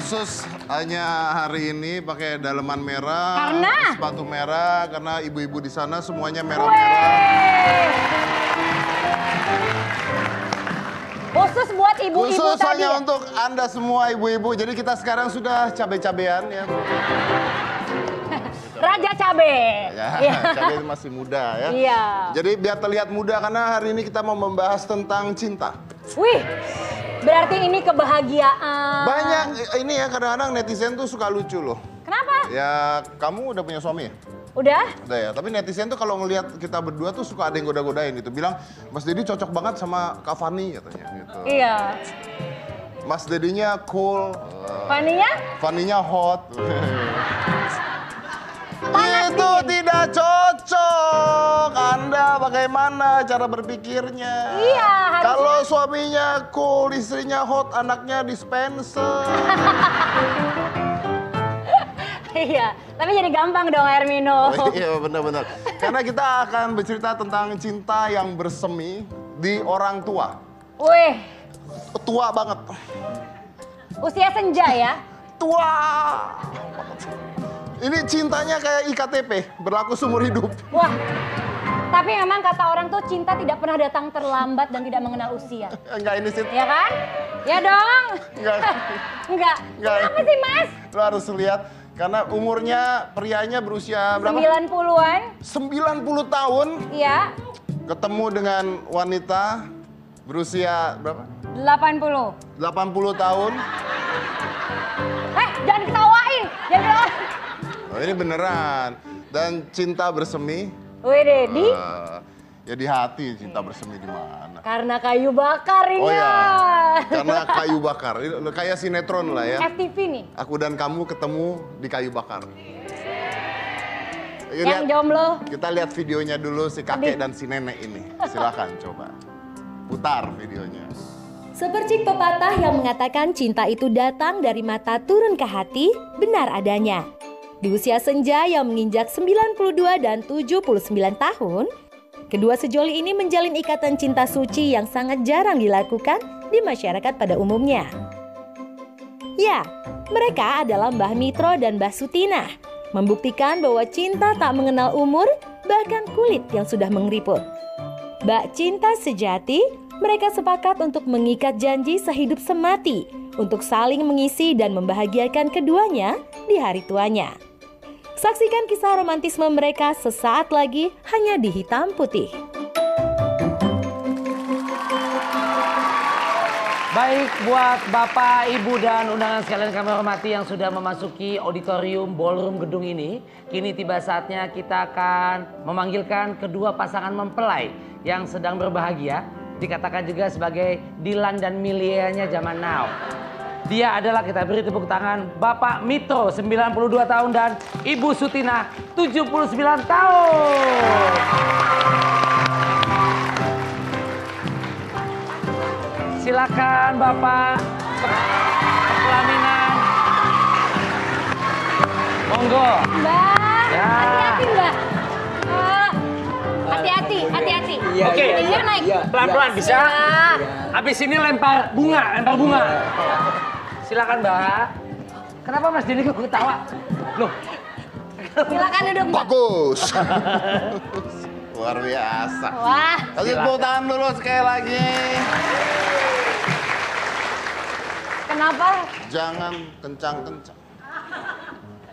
khusus hanya hari ini pakai daleman merah, Karena? sepatu merah karena ibu-ibu di sana semuanya merah-merah. Khusus buat ibu-ibu Khusus tadi. hanya ya? untuk Anda semua ibu-ibu. Jadi kita sekarang sudah cabe-cabean ya. Raja Cabe. Ya, Iya. cabe masih muda ya. Iya. Jadi biar terlihat muda karena hari ini kita mau membahas tentang cinta. Wih, berarti ini kebahagiaan. Banyak ini ya kadang-kadang netizen tuh suka lucu loh. Kenapa? Ya kamu udah punya suami ya? Udah? Udah ya, tapi netizen tuh kalau ngelihat kita berdua tuh suka ada yang goda-godain gitu. Bilang, Mas Dedi cocok banget sama Kak Fani katanya gitu. Iya. Mas Dedinya cool, eh, Faninya? Faninya hot. Panas Itu tidak cocok. Bagaimana cara berpikirnya? Iya, harusnya- Kalau suaminya cool, istrinya hot, anaknya dispenser. Iya. Tapi jadi gampang dong Hermino. Oh, iya benar-benar. Karena kita akan bercerita tentang cinta yang bersemi di orang tua. Wih, Tua banget. usia senja ya. Tua. Ini cintanya kayak IKTP, berlaku seumur hidup. Wah, tapi memang kata orang tuh cinta tidak pernah datang terlambat dan tidak mengenal usia. Enggak ini sih. Ya kan? Ya dong. Enggak. Enggak. Enggak. Kenapa sih mas? Lo harus lihat karena umurnya prianya berusia berapa? 90-an. 90 tahun Iya. ketemu dengan wanita berusia berapa? 80. 80 tahun. Eh, jangan ketawain. Jangan ketawain. Oh, ini beneran. Dan cinta bersemi. Wih, Dedi. eh, ya di hati cinta bersemi di mana? Karena kayu bakar ini. Oh ya. karena kayu bakar. Ini Kayak sinetron lah ya. FTV nih. Aku dan kamu ketemu di kayu bakar. Yuk, Yang lihat. jomblo. Kita lihat videonya dulu si kakek Adik. dan si nenek ini. Silakan coba. Putar videonya. Seperti pepatah yang mengatakan cinta itu datang dari mata turun ke hati, benar adanya. Di usia senja yang menginjak 92 dan 79 tahun, kedua sejoli ini menjalin ikatan cinta suci yang sangat jarang dilakukan di masyarakat pada umumnya. Ya, mereka adalah Mbah Mitro dan Mbah Sutina, membuktikan bahwa cinta tak mengenal umur, bahkan kulit yang sudah mengeriput. Bak cinta sejati, mereka sepakat untuk mengikat janji sehidup semati untuk saling mengisi dan membahagiakan keduanya di hari tuanya. Saksikan kisah romantisme mereka sesaat lagi hanya di hitam putih. Baik buat Bapak, Ibu, dan undangan sekalian kami hormati yang sudah memasuki auditorium ballroom gedung ini. Kini tiba saatnya kita akan memanggilkan kedua pasangan mempelai yang sedang berbahagia. Dikatakan juga sebagai Dilan dan Milianya zaman now. Dia adalah kita beri tepuk tangan Bapak Mito 92 tahun dan Ibu Sutina 79 tahun. Silakan Bapak pelaminan. Monggo. Mbak, Ya. hati-hati mbak. Eh, Hati-hati, hati-hati. Iya, Oke. iya, Ininya naik. iya. Pelan-pelan bisa. Ya. Habis ini lempar bunga, lempar bunga. Silakan Mbak. Kenapa Mas Denny kok ketawa? Loh, Silakan duduk mbak. Bagus. Luar biasa. Wah, Kasih tepuk tangan dulu sekali lagi. kenapa? Jangan kencang-kencang.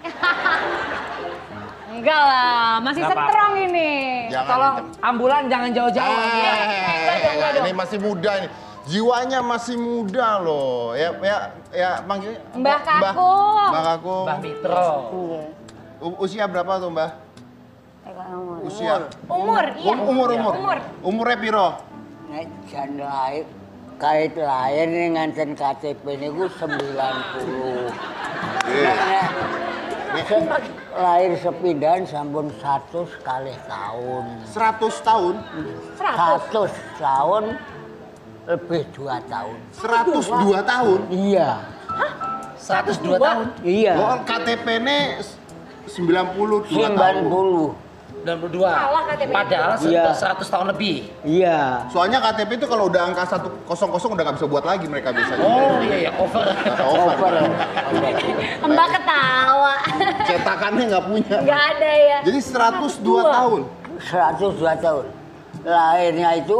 Enggak lah, masih apa-apa. strong ini. Jangan tolong ambulan jangan jauh-jauh. Eh, ini masih muda ini. Jiwanya masih muda loh. Ya, ya, ya manggilnya apa? Mbah Kakung. Mbah Kakung. Mbak Mitro. U- Usia berapa tuh Mbah? Usia. Umur, iya. Um- umur, umur. Umur. Umurnya piro? Nek jan lahir kait lahir dengan nganten KTP niku 90. Iya. Nek lahir sepindahan sampun 100 kali tahun. 100 tahun. 100. 100 tahun lebih 2 tahun. 102 tahun. Iya. 102 tahun. Iya. Oh, KTP-nya 92 tahun. 90. 92. Salah KTP. Padahal Iya. sudah 100 tahun lebih. Iya. Soalnya KTP itu kalau udah angka 100 udah nggak bisa buat lagi mereka biasanya. Oh iya iya over. Over. Over. Mbak ketawa. Cetakannya nggak punya. Nggak ada ya. Jadi 102 tahun. 102 tahun. Lahirnya itu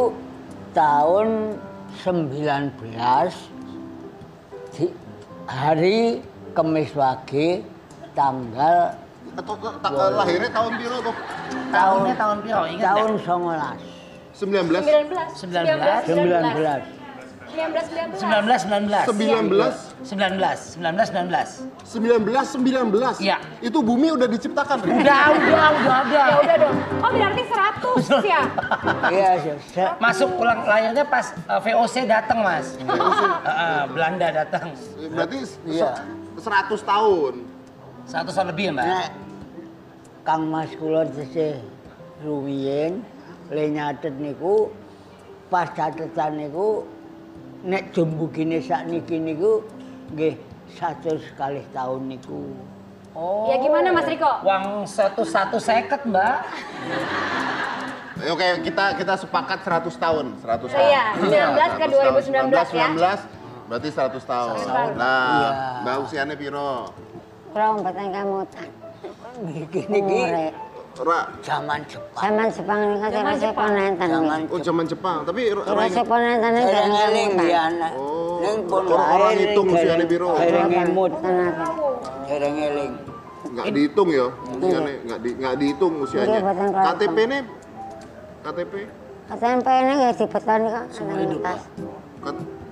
tahun 19 di hari Kemis Wage tanggal Atau ta- lahirnya tahun piro tuh? Tahunnya tahun piro? Ingat tahun nggak? 19 19 19. 19. 19. 19. 19 19. 19 19 19 19. 19 19. Iya. Itu bumi udah diciptakan. Udah udah udah ada. Ya udah dong. Oh berarti 100 ya? Iya, se- Masuk pulang lahirnya pas eh, VOC datang mas. Heeh, Belanda datang. Berarti Iya. se- 100 tahun. Satu tahun lebih ya mbak. Nek Kang Mas kula tesih rumiyin le nyatet niku pas catetan niku nek dumbugine sakniki niku nggih 100 kali tahun niku. Oh. Ya gimana Mas Riko? Uang satu satu seket mbak. Oke, kita kita sepakat 100 tahun, 100 tahun. Iya, 19 ke 100 tahun. 2019 ya. 19 berarti 100 tahun. 100 tahun. Nah, Iya. Mbak usianya piro? Kalau mboten kamutan. Niki Umure. Ra, zaman Jepang. Zaman Jepang niku Zaman kira Jepang. seponenten. Zaman oh zaman Jepang, tapi Ra ingat- seponenten Dereng eling ya anak. Oh, Ning pun orang- orang lahir hitung dereng- usianya piro. Dereng emut, Tenaga. dereng eling. nggak dihitung ya usianya, nggak di, nggak dihitung usianya. Iya, KTP ini KTP KTP ini ya dibeton kok. Seumur hidup,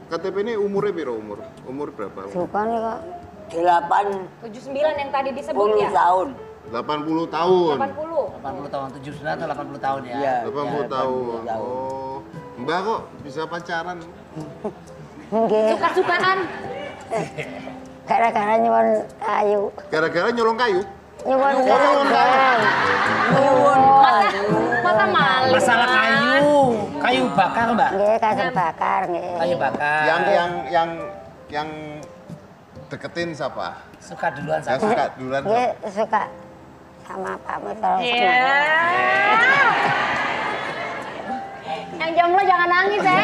KTP ini umurnya piro umur? Umur berapa? Suka nih kok. 80 79 yang tadi disebut ya? tahun. 80 tahun. 80. 80 tahun 79 atau 80 tahun ya. Iya. 80 Ya, tahun. 80 tahun. Oh. Mbak kok bisa pacaran? Nggih. Suka-sukaan. Gara-gara nyuwun kayu. Gara-gara nyolong kayu? Nyuwun nyuwun kayu. Masa maling. Masalah kayu, kayu bakar mbak. Nggih, kayu bakar nggih. Kayu bakar. Yang yang yang yang deketin siapa? Suka duluan Yang sama. suka duluan Nggih, siapa? suka sama Pak Mitro. Iya. Yang jomblo jangan nangis ya.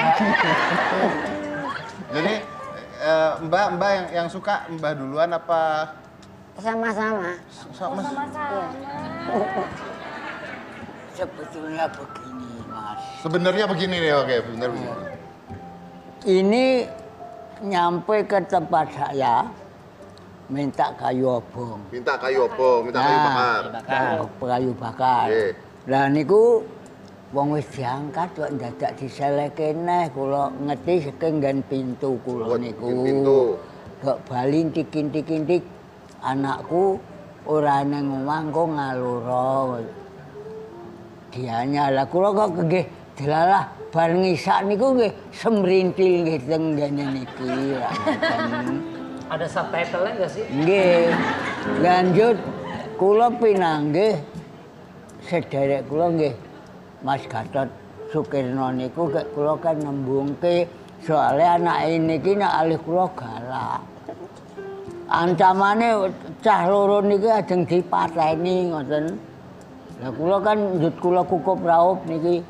Jadi eh, Mbak Mbak yang yang suka Mbak duluan apa Sama-sama. sama Sebetulnya begini, Mas. Sebenarnya begini nih, oke, benar begini. Ini nyampe ke tempat saya minta kayu obong. Minta kayu opo, minta kayu Nah, bakar. Bakar. Kayu bakar. Nggih. Lah niku wong wis diangkat kok dadak diseleke neh kula ngerti saking nggen pintu kula niku. pintu. Kok bali tikin-tikin-tik anakku ora nang omah kok ngalura. Dianya lah kula kok nggih delalah bar ngisak niku nggih semrintil nggih teng ngene niki. Ada subtitle-nya nggak sih? Nggih. Lanjut kula pinanggih sederek kula nggih Mas Gatot Sukirno niku kula kan nembungke soalnya anak ini nek alih kula galak. Ancamane cah loro niki ajeng dipateni ngoten. Lah kan njut kula kukup raup niki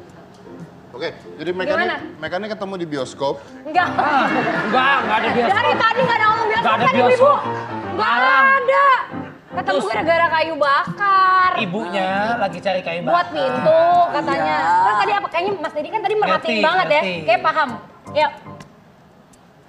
Oke, jadi mereka ini, Gimana? mereka ini ketemu di bioskop. Enggak. Ah, enggak, enggak ada bioskop. Dari tadi nggak ada ngomong bioskop Nggak ada kan bioskop. Nggak Larang. ada. Ketemu gara-gara kayu bakar. Ibunya lagi cari kayu bakar. Buat pintu katanya. Iya. Terus tadi apa? Kayaknya Mas Dedi kan tadi merhatiin Ngerti, banget ya. ngerti. Kayak paham. Ya.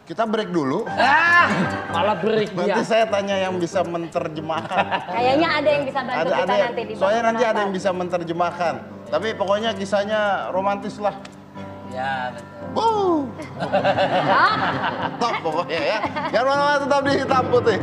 Kita break dulu. Ah, malah break dia. Nanti saya tanya yang bisa menerjemahkan. Kayaknya ada yang bisa bantu ada kita ada nanti di soalnya nanti ada yang bisa menerjemahkan. Tapi pokoknya kisahnya romantis lah. Ya, betul. Ya. top pokoknya ya. Jangan mana-mana tetap di hitam putih.